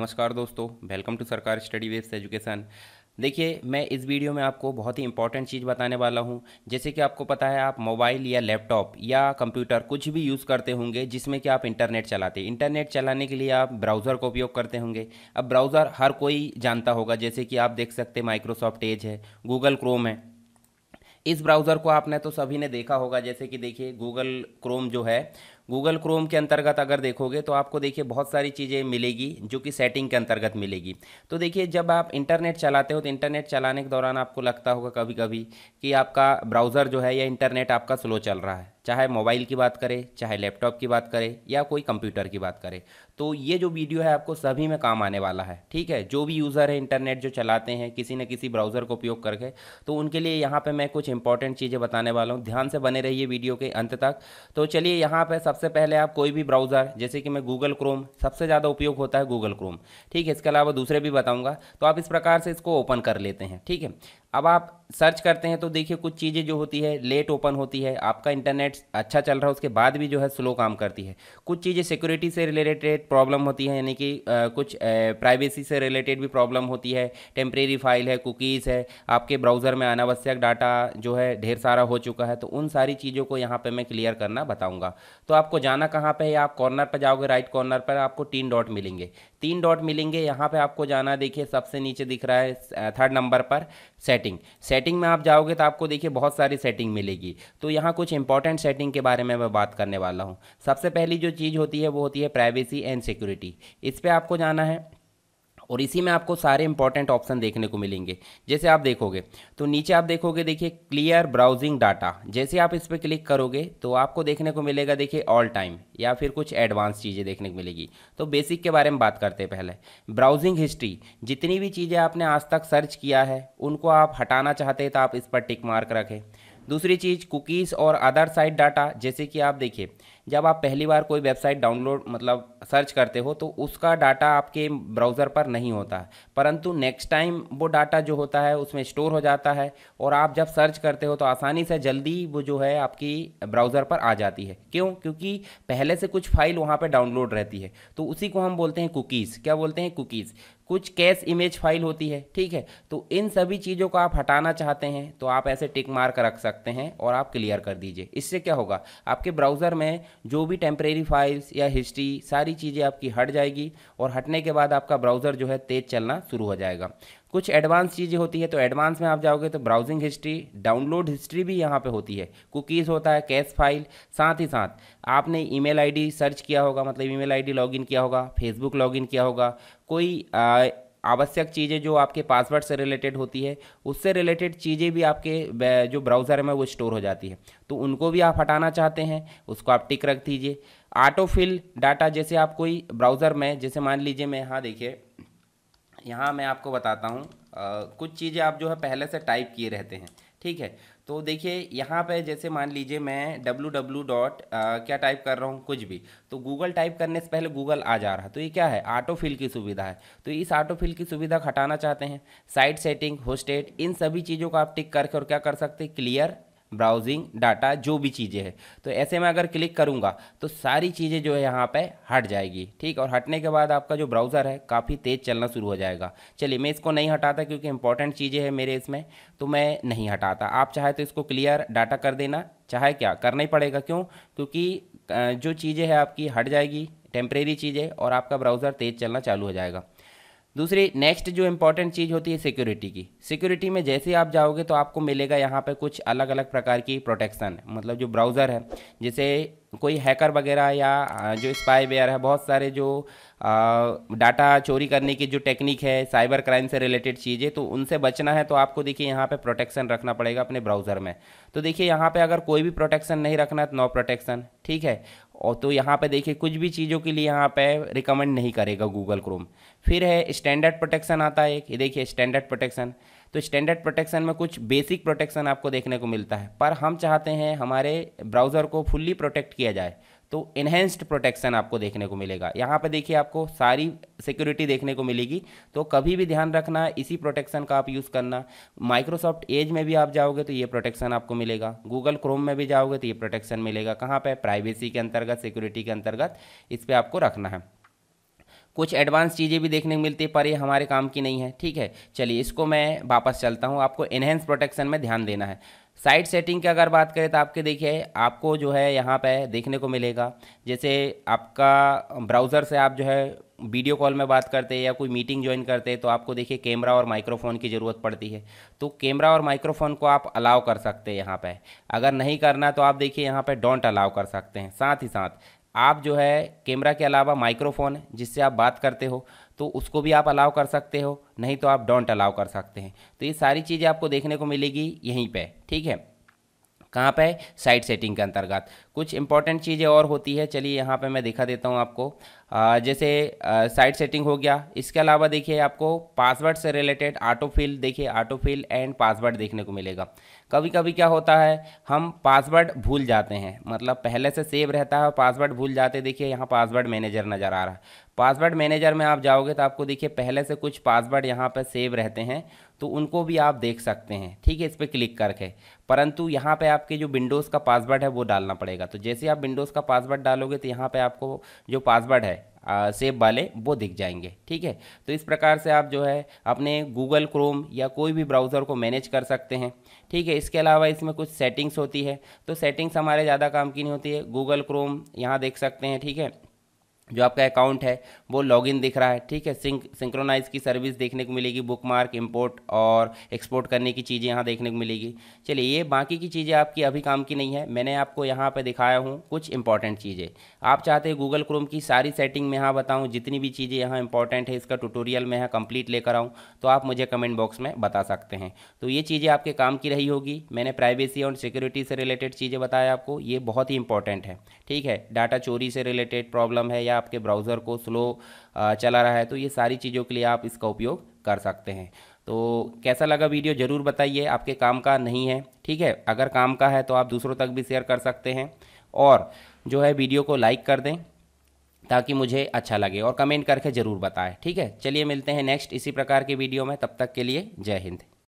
नमस्कार दोस्तों welcome to Sarkar study webs education देखिए, मैं इस वीडियो में आपको बहुत ही इंपॉर्टेंट चीज़ बताने वाला हूँ। जैसे कि आपको पता है, आप मोबाइल या लैपटॉप या कंप्यूटर कुछ भी यूज़ करते होंगे, जिसमें कि आप इंटरनेट चलाते। हैं इंटरनेट चलाने के लिए आप ब्राउज़र का उपयोग करते होंगे। अब ब्राउज़र हर कोई जानता होगा, जैसे कि आप देख सकते माइक्रोसॉफ्ट एज है गूगल क्रोम है। इस ब्राउज़र को आपने तो सभी ने देखा होगा, जैसे कि देखिए गूगल क्रोम जो है गूगल क्रोम के अंतर्गत अगर देखोगे तो आपको देखिए बहुत सारी चीज़ें मिलेगी जो कि सेटिंग के अंतर्गत मिलेगी। तो देखिए, जब आप इंटरनेट चलाते हो तो इंटरनेट चलाने के दौरान आपको लगता होगा कभी कभी कि आपका ब्राउज़र जो है या इंटरनेट आपका स्लो चल रहा है। चाहे मोबाइल की बात करें, चाहे लैपटॉप की बात करें या कोई कंप्यूटर की बात करें। तो ये जो वीडियो है आपको सभी में काम आने वाला है, ठीक है? जो भी यूज़र है इंटरनेट जो चलाते हैं, किसी न किसी ब्राउज़र को उपयोग करके तो उनके लिए यहाँ पर मैं कुछ इंपॉर्टेंट चीज़ें बताने वाला हूँ। ध्यान से बने रहिए वीडियो के अंत तक। तो चलिए, यहाँ पर सबसे पहले आप कोई भी ब्राउज़र, जैसे कि मैं गूगल क्रोम सबसे ज़्यादा उपयोग होता है गूगल क्रोम ठीक है, इसके अलावा दूसरे भी बताऊँगा। तो आप इस प्रकार से इसको ओपन कर लेते हैं। ठीक है? अब आप सर्च करते हैं तो देखिए कुछ चीज़ें जो होती है लेट ओपन होती है, आपका इंटरनेट अच्छा चल रहा है, उसके बाद भी जो है स्लो काम करती है। कुछ चीज़ें सिक्योरिटी से रिलेटेड प्रॉब्लम होती है, यानी कि कुछ प्राइवेसी से रिलेटेड भी प्रॉब्लम होती है। टेम्परेरी फ़ाइल है कुकीज़ है, आपके ब्राउज़र में अनावश्यक डाटा जो है ढेर सारा हो चुका है तो उन सारी चीज़ों को यहाँ पर मैं क्लियर करना बताऊँगा। तो आपको जाना कहाँ पर है, आप कॉर्नर पर जाओगे राइट कॉर्नर पर आपको तीन डॉट मिलेंगे। तीन डॉट मिलेंगे, यहाँ पर आपको जाना देखिए सबसे नीचे दिख रहा है थर्ड नंबर पर सेटिंग सेटिंग में आप जाओगे तो आपको देखिए बहुत सारी सेटिंग मिलेगी। तो यहाँ कुछ इंपॉर्टेंट सेटिंग के बारे में मैं बात करने वाला हूँ। सबसे पहली जो चीज़ होती है, वो होती है प्राइवेसी एंड सिक्योरिटी इस पर आपको जाना है। और इसी में आपको सारे इंपॉर्टेंट ऑप्शन देखने को मिलेंगे। जैसे आप देखोगे तो नीचे आप देखोगे, देखिए क्लियर ब्राउजिंग डाटा जैसे आप इस पर क्लिक करोगे तो आपको देखने को मिलेगा, देखिए ऑल टाइम या फिर कुछ एडवांस चीज़ें देखने को मिलेगी। तो बेसिक के बारे में बात करते हैं पहले। ब्राउजिंग हिस्ट्री जितनी भी चीज़ें आपने आज तक सर्च किया है, उनको आप हटाना चाहते हैं तो आप इस पर टिक मार्क रखें। दूसरी चीज़ कुकीज़ और अदर साइड डाटा जैसे कि आप देखिए जब आप पहली बार कोई वेबसाइट डाउनलोड मतलब सर्च करते हो तो उसका डाटा आपके ब्राउज़र पर नहीं होता। परंतु नेक्स्ट टाइम वो डाटा जो होता है, उसमें स्टोर हो जाता है और आप जब सर्च करते हो तो आसानी से जल्दी वो जो है आपकी ब्राउज़र पर आ जाती है। क्यों? क्योंकि पहले से कुछ फ़ाइल वहाँ पर डाउनलोड रहती है। तो उसी को हम बोलते हैं कुकीज़। क्या बोलते हैं कुकीज़? कुछ कैश इमेज फ़ाइल होती है, ठीक है? तो इन सभी चीज़ों को आप हटाना चाहते हैं तो आप ऐसे टिक मार्क रख सकते हैं और आप क्लियर कर दीजिए। इससे क्या होगा? आपके ब्राउज़र में जो भी टेम्परेरी फाइल्स या हिस्ट्री सारी चीज़ें आपकी हट जाएगी और हटने के बाद आपका ब्राउज़र जो है तेज़ चलना शुरू हो जाएगा। कुछ एडवांस चीज़ें होती है तो एडवांस में आप जाओगे तो ब्राउजिंग हिस्ट्री डाउनलोड हिस्ट्री भी यहाँ पे होती है। कुकीज़ होता है कैश फ़ाइल साथ ही साथ आपने ईमेल आईडी सर्च किया होगा मतलब ईमेल आईडी लॉगिन किया होगा फेसबुक लॉगिन किया होगा, कोई आवश्यक चीज़ें जो आपके पासवर्ड से रिलेटेड होती है, उससे रिलेटेड चीज़ें भी आपके जो ब्राउज़र में वो स्टोर हो जाती है। तो उनको भी आप हटाना चाहते हैं, उसको आप टिक रख दीजिए। ऑटोफिल डाटा जैसे आप कोई ब्राउज़र में, जैसे मान लीजिए मैं यहाँ देखिए, यहाँ मैं आपको बताता हूँ कुछ चीज़ें आप जो है पहले से टाइप किए रहते हैं। ठीक है? तो देखिए, यहाँ पे जैसे मान लीजिए मैं डब्लू डब्लू डॉट क्या टाइप कर रहा हूँ? कुछ भी। तो गूगल टाइप करने से पहले गूगल आ जा रहा। है तो ये क्या है? ऑटो फिल की सुविधा है। तो इस ऑटो फिल की सुविधा हटाना चाहते हैं। साइट सेटिंग होस्टेड इन सभी चीज़ों को आप टिक करके और क्या कर सकते हैं? क्लियर ब्राउजिंग डाटा जो भी चीज़ें हैं। तो ऐसे में अगर क्लिक करूँगा तो सारी चीज़ें जो है यहाँ पे हट जाएगी, ठीक? और हटने के बाद आपका जो ब्राउज़र है, काफ़ी तेज़ चलना शुरू हो जाएगा। चलिए, मैं इसको नहीं हटाता क्योंकि इंपॉर्टेंट चीज़ें हैं मेरे इसमें तो मैं नहीं हटाता। आप चाहे तो इसको क्लियर डाटा कर देना, चाहे क्या, करना ही पड़ेगा। क्यों? क्योंकि जो चीज़ें हैं आपकी हट जाएगी टेम्परेरी चीज़ें, और आपका ब्राउज़र तेज़ चलना चालू हो जाएगा। दूसरी नेक्स्ट जो इंपॉर्टेंट चीज़ होती है सिक्योरिटी की। सिक्योरिटी में जैसे आप जाओगे तो आपको मिलेगा यहाँ पर कुछ अलग अलग प्रकार की प्रोटेक्शन मतलब जो ब्राउज़र है, जैसे कोई हैकर वगैरह या जो स्पाई वेयर है, बहुत सारे जो डाटा चोरी करने की जो टेक्निक है साइबर क्राइम से रिलेटेड चीज़ें तो उनसे बचना है तो आपको देखिए यहाँ पे प्रोटेक्शन रखना पड़ेगा अपने ब्राउज़र में। तो देखिए यहाँ पे अगर कोई भी प्रोटेक्शन नहीं रखना है तो नो प्रोटेक्शन ठीक है? और तो यहाँ पे देखिए, कुछ भी चीज़ों के लिए यहाँ पे रिकमेंड नहीं करेगा गूगल क्रोम फिर है स्टैंडर्ड प्रोटेक्शन आता है ये देखिए स्टैंडर्ड प्रोटेक्शन तो स्टैंडर्ड प्रोटेक्शन में कुछ बेसिक प्रोटेक्शन आपको देखने को मिलता है। पर हम चाहते हैं हमारे ब्राउज़र को फुल्ली प्रोटेक्ट किया जाए। तो इन्हेंस्ड प्रोटेक्शन आपको देखने को मिलेगा। यहाँ पर देखिए आपको सारी सिक्योरिटी देखने को मिलेगी। तो कभी भी ध्यान रखना, इसी प्रोटेक्शन का आप यूज़ करना। माइक्रोसॉफ्ट एज में भी आप जाओगे तो ये प्रोटेक्शन आपको मिलेगा। गूगल क्रोम में भी जाओगे तो ये प्रोटेक्शन मिलेगा। कहाँ पर प्राइवेसी के अंतर्गत, सिक्योरिटी के अंतर्गत, इस पर आपको रखना है। कुछ एडवांस चीज़ें भी देखने को मिलती है, पर ये हमारे काम की नहीं है। ठीक है, चलिए इसको मैं वापस चलता हूँ। आपको इनहेंस प्रोटेक्शन में ध्यान देना है। साइट सेटिंग की अगर बात करें तो आपके देखिए, आपको जो है यहाँ पे देखने को मिलेगा। जैसे आपका ब्राउज़र से आप जो है वीडियो कॉल में बात करते हैं या कोई मीटिंग ज्वाइन करते हैं तो आपको देखिए कैमरा और माइक्रोफोन की ज़रूरत पड़ती है। तो कैमरा और माइक्रोफोन को आप अलाउ कर सकते हैं यहाँ पे। अगर नहीं करना तो आप देखिए यहाँ पे डोंट अलाउ कर सकते हैं, साथ ही साथ। आप जो है कैमरा के अलावा माइक्रोफोन जिससे आप बात करते हो तो उसको भी आप अलाउ कर सकते हो नहीं तो आप डोंट अलाउ कर सकते हैं। तो ये सारी चीज़ें आपको देखने को मिलेगी यहीं पे ठीक है? कहाँ पे? साइट सेटिंग के अंतर्गत। कुछ इंपॉर्टेंट चीज़ें और होती है चलिए यहाँ पे मैं दिखा देता हूँ आपको। आ, जैसे साइट सेटिंग हो गया। इसके अलावा देखिए आपको पासवर्ड से रिलेटेड ऑटोफिल देखिए ऑटोफिल एंड पासवर्ड देखने को मिलेगा। कभी कभी क्या होता है, हम पासवर्ड भूल जाते हैं। मतलब पहले से सेव रहता है पासवर्ड भूल जाते देखिए, यहाँ पासवर्ड मैनेजर नज़र आ रहा है। पासवर्ड मैनेजर में आप जाओगे तो आपको देखिए, पहले से कुछ पासवर्ड यहाँ पर सेव रहते हैं तो उनको भी आप देख सकते हैं। ठीक है, इस पर क्लिक करके। परंतु यहाँ पे आपके जो विंडोज़ का पासवर्ड है, वो डालना पड़ेगा। तो जैसे आप विंडोज़ का पासवर्ड डालोगे तो यहाँ पे आपको जो पासवर्ड है सेव वाले, वो दिख जाएँगे, ठीक है? तो इस प्रकार से आप जो है, अपने गूगल क्रोम या कोई भी ब्राउज़र को मैनेज कर सकते हैं, ठीक है? इसके अलावा इसमें कुछ सेटिंग्स होती है तो सेटिंग्स हमारे ज़्यादा काम की नहीं होती है। गूगल क्रोम यहाँ देख सकते हैं, ठीक है? जो आपका अकाउंट है, वो लॉगिन दिख रहा है, ठीक है? सिंक सिंक्रोनाइज की सर्विस देखने को मिलेगी बुक मार्क इम्पोर्ट और एक्सपोर्ट करने की चीज़ें यहाँ देखने को मिलेगी। चलिए, ये बाकी की चीज़ें आपकी अभी काम की नहीं है। मैंने आपको यहाँ पे दिखाया हूँ कुछ इंपॉर्टेंट चीज़ें। आप चाहते हैं गूगल क्रोम की सारी सेटिंग में यहाँ बताऊँ, जितनी भी चीज़ें यहाँ इंपॉर्टेंट है, इसका टूटोरियल में यहाँ कंप्लीट लेकर आऊँ तो आप मुझे कमेंट बॉक्स में बता सकते हैं। तो ये चीज़ें आपके काम की रही होगी। मैंने प्राइवेसी और सिक्योरिटी से रिलेटेड चीज़ें बताया आपको। ये बहुत ही इंपॉर्टेंट है, ठीक है? डाटा चोरी से रिलेटेड प्रॉब्लम है या आपके ब्राउज़र को स्लो चला रहा है तो ये सारी चीज़ों के लिए आप इसका उपयोग कर सकते हैं। तो कैसा लगा वीडियो ज़रूर बताइए, आपके काम का नहीं है, ठीक है? अगर काम का है तो आप दूसरों तक भी शेयर कर सकते हैं, और जो है वीडियो को लाइक कर दें, ताकि मुझे अच्छा लगे, और कमेंट करके ज़रूर बताएँ, ठीक है? चलिए मिलते हैं नेक्स्ट इसी प्रकार के वीडियो में, तब तक के लिए जय हिंद।